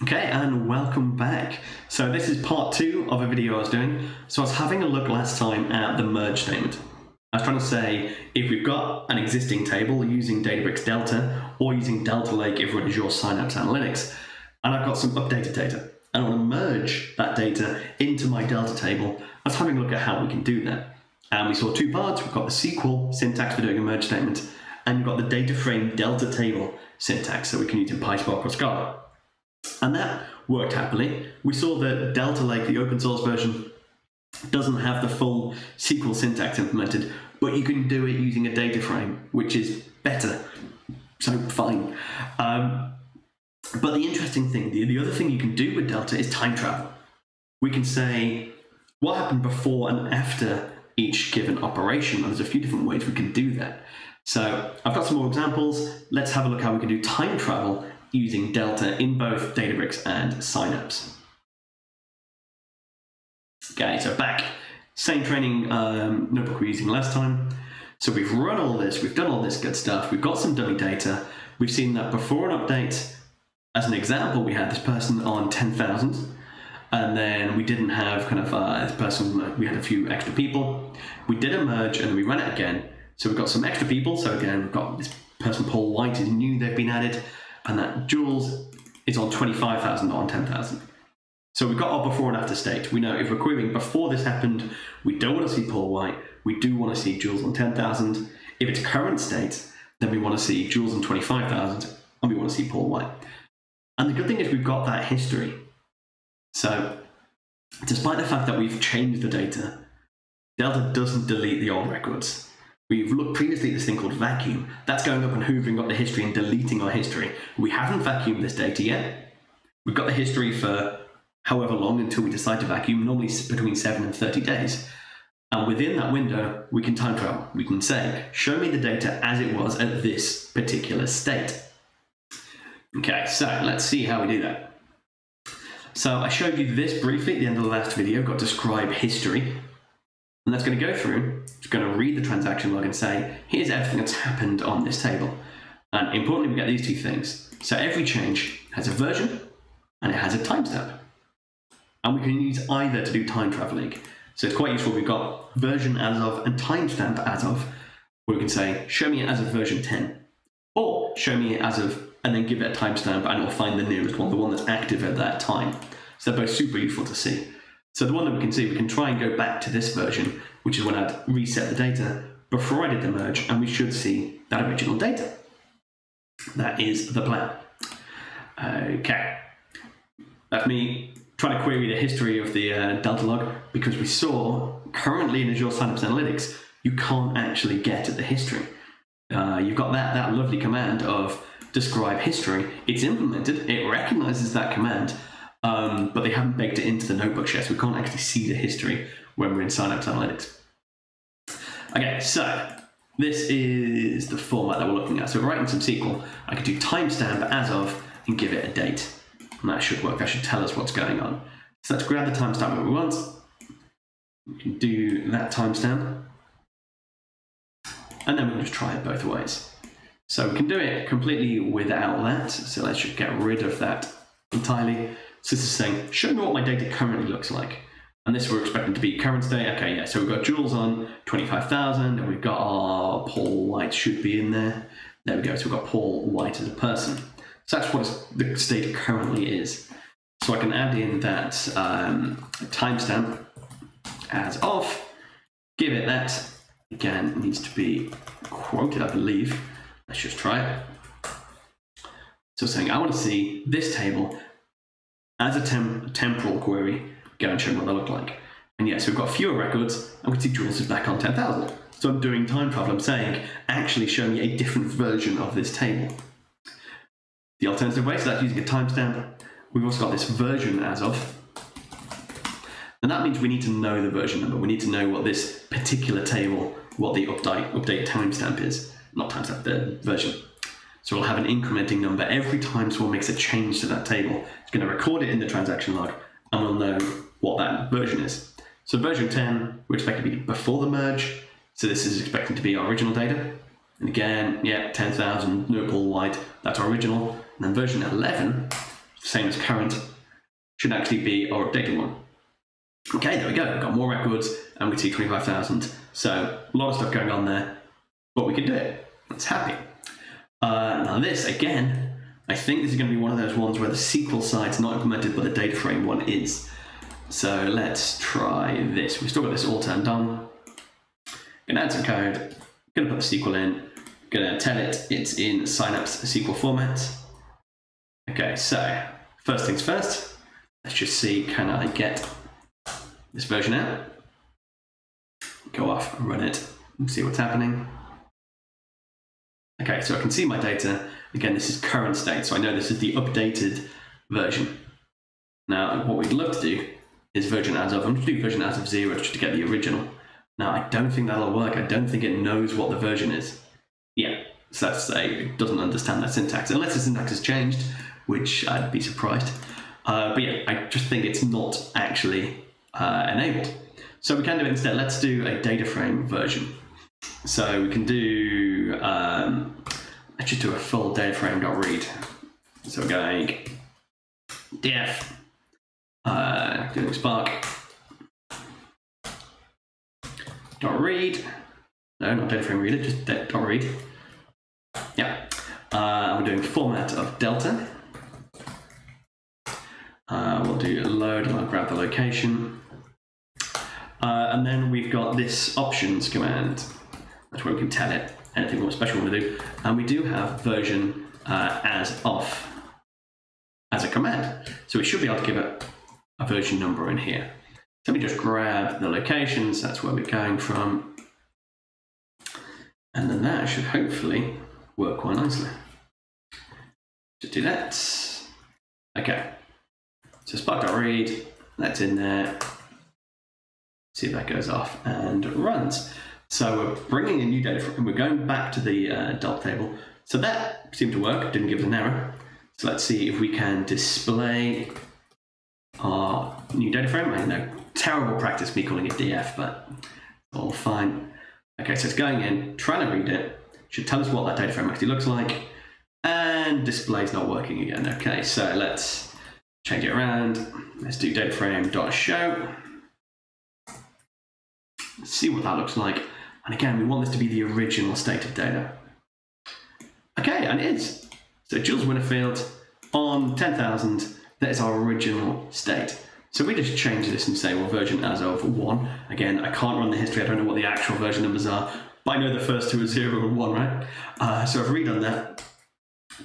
Okay, and welcome back. So this is part two of a video I was doing. So I was having a look last time at the merge statement. I was trying to say if we've got an existing table using Databricks Delta or using Delta Lake if we're in Synapse Analytics, and I've got some updated data, and I want to merge that data into my Delta table, I was having a look at how we can do that. And we saw two parts. We've got the SQL syntax for doing a merge statement, and we've got the data frame Delta table syntax that we can use in PySpark or Scala. And that worked happily. We saw that Delta Lake, the open source version, doesn't have the full SQL syntax implemented, but you can do it using a data frame, which is better. So fine. Um, but the interesting thing, the, the other thing you can do with Delta is time travel. We can say what happened before and after each given operation. And there's a few different ways we can do that. So I've got some more examples. Let's have a look how we can do time travel using Delta in both Databricks and Synapse. Okay, so back, same training um, notebook we were using last time. So we've run all this, we've done all this good stuff, we've got some dummy data. We've seen that before an update, as an example, we had this person on 10,000, and then we didn't have kind of uh, this person, we had a few extra people. We did a merge and we ran it again. So we've got some extra people. So again, we've got this person, Paul White, is new, they've been added and that Jules is on 25,000, not on 10,000. So we've got our before and after state. We know if we're querying before this happened, we don't want to see Paul White, we do want to see Jules on 10,000. If it's current state, then we want to see Jules on 25,000 and we want to see Paul White. And the good thing is we've got that history. So despite the fact that we've changed the data, Delta doesn't delete the old records. We've looked previously at this thing called vacuum. That's going up and hoovering up the history and deleting our history. We haven't vacuumed this data yet. We've got the history for however long until we decide to vacuum, normally between 7 and 30 days. And within that window, we can time travel. We can say, show me the data as it was at this particular state. Okay, so let's see how we do that. So I showed you this briefly at the end of the last video, got describe history. And that's going to go through, it's going to read the transaction log and say, here's everything that's happened on this table. And importantly, we get these two things. So every change has a version and it has a timestamp. And we can use either to do time traveling. So it's quite useful. We've got version as of and timestamp as of, where we can say, show me it as of version 10. Or show me it as of, and then give it a timestamp and it'll find the nearest one, the one that's active at that time. So they're both super useful to see. So the one that we can see, we can try and go back to this version, which is when I'd reset the data before I did the merge, and we should see that original data. That is the plan. Okay. That's me trying to query the history of the uh, Delta log because we saw currently in Azure Synapse Analytics, you can't actually get at the history. Uh, you've got that, that lovely command of describe history. It's implemented, it recognizes that command, um, but they haven't baked it into the notebook yet, so we can't actually see the history when we're in Synapse Analytics. Okay, so this is the format that we're looking at. So writing some SQL. I could do timestamp as of and give it a date. And that should work. That should tell us what's going on. So let's grab the timestamp that we want. We can do that timestamp. And then we can just try it both ways. So we can do it completely without that. So let's just get rid of that entirely. So this is saying, show me what my data currently looks like. And this we're expecting to be current state. Okay, yeah, so we've got Jules on 25,000 and we've got our Paul White should be in there. There we go, so we've got Paul White as a person. So that's what the state currently is. So I can add in that um, timestamp as of, give it that. Again, it needs to be quoted, I believe. Let's just try it. So saying, I want to see this table as a tem temporal query, go and show what they look like. And yes, we've got fewer records, and we see Jules is back on 10,000. So I'm doing time travel. I'm saying, actually show me a different version of this table. The alternative way, so that's using a timestamp. We've also got this version as of. And that means we need to know the version number. We need to know what this particular table, what the update, update timestamp is. Not timestamp, the version. So we'll have an incrementing number every time someone makes a change to that table. It's going to record it in the transaction log, and we'll know what that version is. So version 10, we expect to be before the merge. So this is expecting to be our original data. And again, yeah, 10,000, no Paul White, that's our original. And then version 11 same as current, should actually be our updated one. Okay, there we go. We've got more records and we see 25,000. So a lot of stuff going on there, but we can do it. It's happy. Uh, now this, again, I think this is going to be one of those ones where the SQL side's not implemented, but the data frame one is. So let's try this. We've still got this all turned on. Gonna add some code, gonna put the SQL in, gonna tell it it's in Synapse SQL format. Okay, so first things first, let's just see, can I get this version out? Go off run it and see what's happening. Okay, so I can see my data. Again, this is current state, so I know this is the updated version. Now, what we'd love to do is version as of. I'm going to do version as of zero just to get the original. Now, I don't think that'll work. I don't think it knows what the version is. Yeah, so that's say it doesn't understand that syntax, unless the syntax has changed, which I'd be surprised. Uh, but yeah, I just think it's not actually uh, enabled. So we can do it instead. Let's do a data frame version. So we can do, just do a full data frame.read. So we're going def, uh, doing Spark, dot read, no, not data frame reader, just dot read. Yeah, uh, we're doing format of delta. Uh, we'll do load and I'll grab the location. Uh, and then we've got this options command. That's where we can tell it anything more special we want to do. And we do have version uh, as off as a command. So we should be able to give it a version number in here. So me just grab the locations, that's where we're going from. And then that should hopefully work quite nicely. Just do that. Okay. So spark.read, that's in there. See if that goes off and runs. So we're bringing a new data frame. We're going back to the uh, table. So that seemed to work, didn't give us an error. So let's see if we can display our new data frame. I know, terrible practice me calling it DF, but all fine. Okay, so it's going in, trying to read it. Should tell us what that data frame actually looks like. And display's not working again. Okay, so let's change it around. Let's do data frame dot show. See what that looks like. And again, we want this to be the original state of data. Okay, and it is. So Jules Winterfield on 10,000, that is our original state. So we just change this and say, well, version as of 1. Again, I can't run the history, I don't know what the actual version numbers are, but I know the first two are 0 and 1, right? Uh, so I've redone that.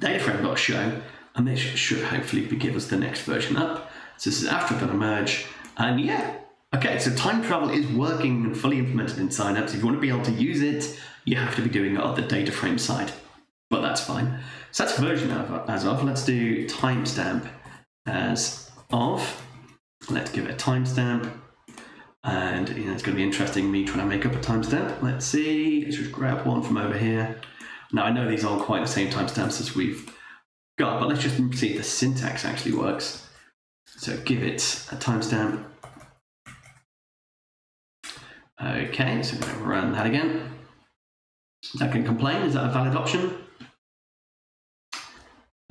Dataframe.show, and this should hopefully give us the next version up. So this is after I've merge, and yeah, Okay, so time travel is working and fully implemented in Synapse. If you want to be able to use it, you have to be doing it on the data frame side, but that's fine. So that's version of, as of. Let's do timestamp as of. Let's give it a timestamp. And you know, it's going to be interesting me trying to make up a timestamp. Let's see. Let's just grab one from over here. Now I know these aren't quite the same timestamps as we've got, but let's just see if the syntax actually works. So give it a timestamp Okay, so I'm going to run that again. That can complain. Is that a valid option?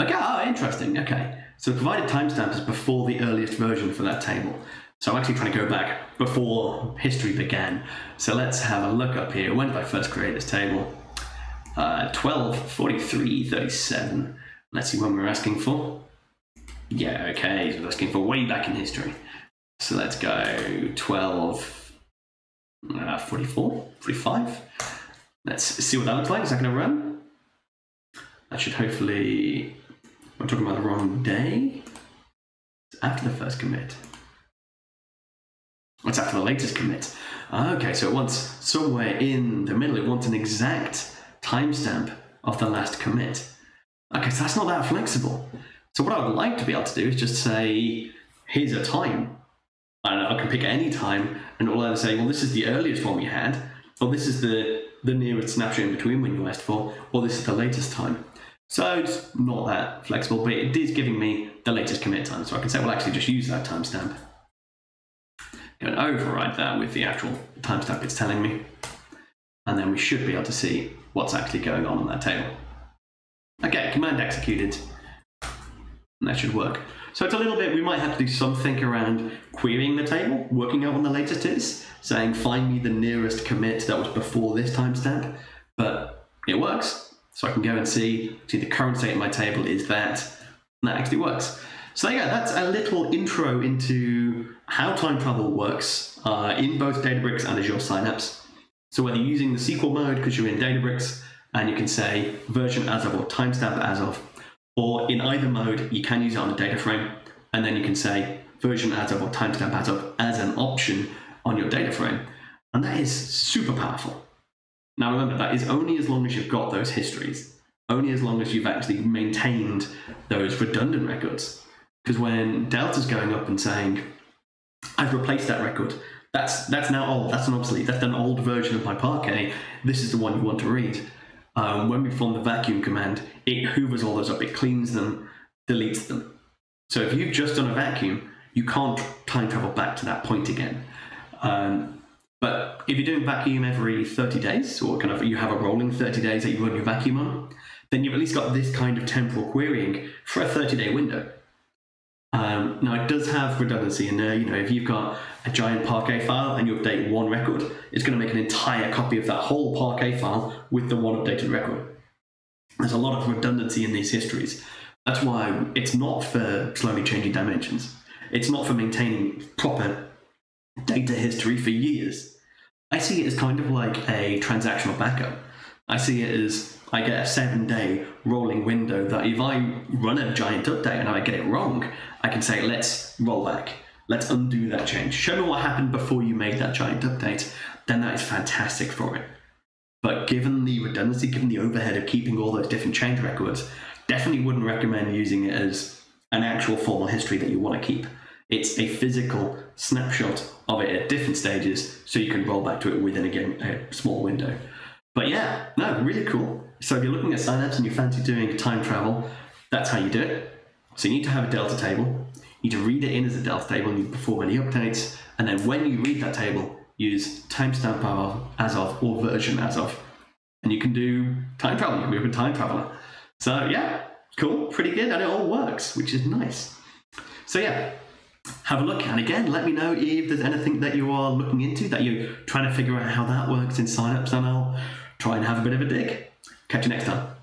Okay, oh, interesting. Okay, so provided timestamp is before the earliest version for that table. So I'm actually trying to go back before history began. So let's have a look up here. When did I first create this table? Uh, 12, 43, 37. Let's see when we're asking for. Yeah, okay, so we're asking for way back in history. So let's go 12, uh, 44, 45. Let's see what that looks like. Is that going to run? That should hopefully. I'm talking about the wrong day. It's after the first commit. What's after the latest commit? Okay, so it wants somewhere in the middle, it wants an exact timestamp of the last commit. Okay, so that's not that flexible. So what I would like to be able to do is just say, here's a time. And I can pick any time and it'll either say, well, this is the earliest one we had, or this is the, the nearest snapshot in between when you asked for, or this is the latest time. So it's not that flexible, but it is giving me the latest commit time. So I can say, well, actually just use that timestamp. and override that with the actual timestamp it's telling me. And then we should be able to see what's actually going on in that table. Okay, command executed. That should work. So it's a little bit, we might have to do something around querying the table, working out when the latest is, saying find me the nearest commit that was before this timestamp, but it works. So I can go and see, see the current state of my table is that, and that actually works. So yeah, that's a little intro into how time travel works uh, in both Databricks and Azure Synapse. So whether you're using the SQL mode because you're in Databricks and you can say version as of or timestamp as of, or in either mode, you can use it on a data frame, and then you can say version as of or timestamp as of as an option on your data frame. And that is super powerful. Now remember, that is only as long as you've got those histories, only as long as you've actually maintained those redundant records. Because when Delta's going up and saying, I've replaced that record, that's that's now old, that's an obsolete, that's an old version of my Parquet, this is the one you want to read um, when we form the vacuum command, it hoovers all those up, it cleans them, deletes them. So if you've just done a vacuum, you can't time travel back to that point again. Um, but if you're doing vacuum every 30 days, or kind of you have a rolling 30 days that you run your vacuum on, then you've at least got this kind of temporal querying for a 30 day window. Um, now it does have redundancy in there. You know, if you've got a giant Parquet file and you update one record, it's going to make an entire copy of that whole Parquet file with the one updated record. There's a lot of redundancy in these histories. That's why it's not for slowly changing dimensions. It's not for maintaining proper data history for years. I see it as kind of like a transactional backup. I see it as I get a seven day rolling window that if I run a giant update and I get it wrong, I can say, let's roll back. Let's undo that change. Show me what happened before you made that giant update. Then that is fantastic for it. But given the redundancy, given the overhead of keeping all those different change records, definitely wouldn't recommend using it as an actual formal history that you want to keep. It's a physical snapshot of it at different stages, so you can roll back to it within again a small window. But yeah, no, really cool. So if you're looking at Synapse and you fancy doing time travel, that's how you do it. So you need to have a delta table. You need to read it in as a delta table and you perform any updates. And then when you read that table, use timestamp as of or version as of. And you can do time travel. You can be a time traveler. So yeah, cool, pretty good. And it all works, which is nice. So yeah, have a look. And again, let me know if there's anything that you are looking into that you're trying to figure out how that works in Synapse, and I'll try and have a bit of a dig. Catch you next time.